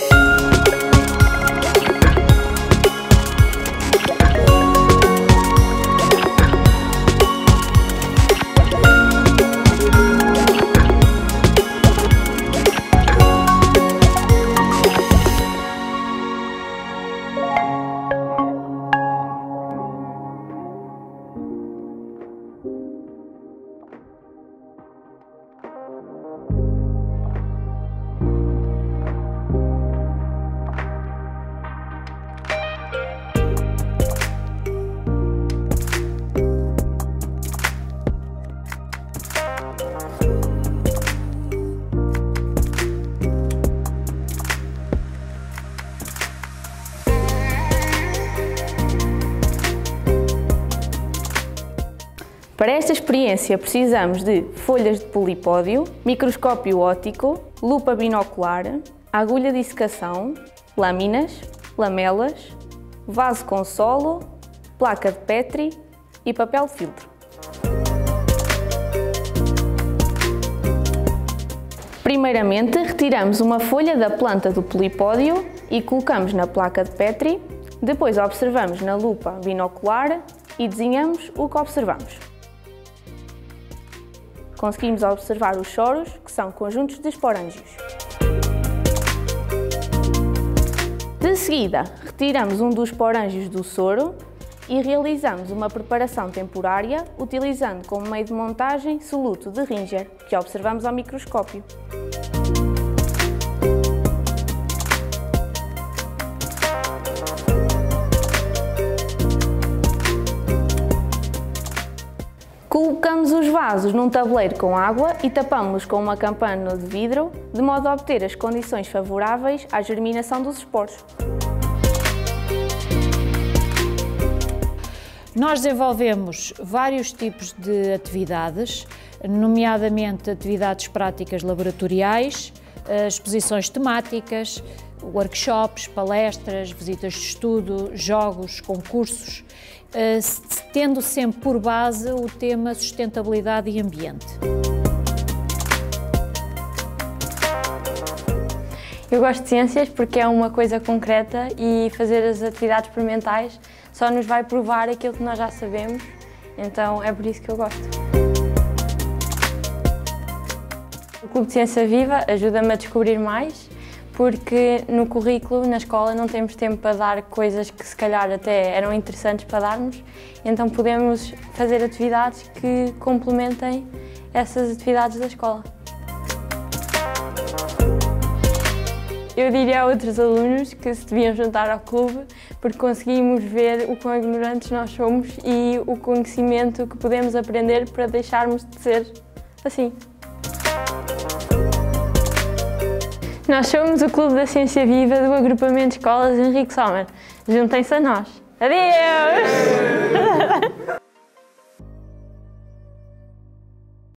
you Para esta experiência precisamos de folhas de polipódio, microscópio óptico, lupa binocular, agulha de dissecação, lâminas, lamelas, vaso com solo, placa de Petri e papel filtro. Primeiramente, retiramos uma folha da planta do polipódio e colocamos na placa de Petri, depois observamos na lupa binocular e desenhamos o que observamos conseguimos observar os soros, que são conjuntos de esporângios. De seguida, retiramos um dos esporângios do soro e realizamos uma preparação temporária utilizando como meio de montagem soluto de Ringer, que observamos ao microscópio. Colocamos os vasos num tabuleiro com água e tapamos-los com uma campana de vidro, de modo a obter as condições favoráveis à germinação dos esporos. Nós desenvolvemos vários tipos de atividades, nomeadamente atividades práticas laboratoriais, eh, exposições temáticas, workshops, palestras, visitas de estudo, jogos, concursos, tendo sempre por base o tema sustentabilidade e ambiente. Eu gosto de ciências porque é uma coisa concreta e fazer as atividades experimentais só nos vai provar aquilo que nós já sabemos, então é por isso que eu gosto. O Clube de Ciência Viva ajuda-me a descobrir mais porque no currículo, na escola, não temos tempo para dar coisas que se calhar até eram interessantes para darmos, então podemos fazer atividades que complementem essas atividades da escola. Eu diria a outros alunos que se deviam juntar ao clube porque conseguimos ver o quão ignorantes nós somos e o conhecimento que podemos aprender para deixarmos de ser assim. Nós somos o Clube da Ciência Viva do Agrupamento Escolas Henrique Sommer. Juntem-se a nós. Adeus!